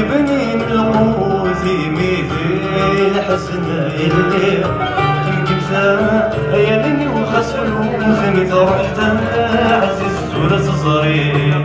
يبني القوزي ميزي الحسن اللي تمكمسا يا لني وخسر وزمي رحت عزيز سورة صغير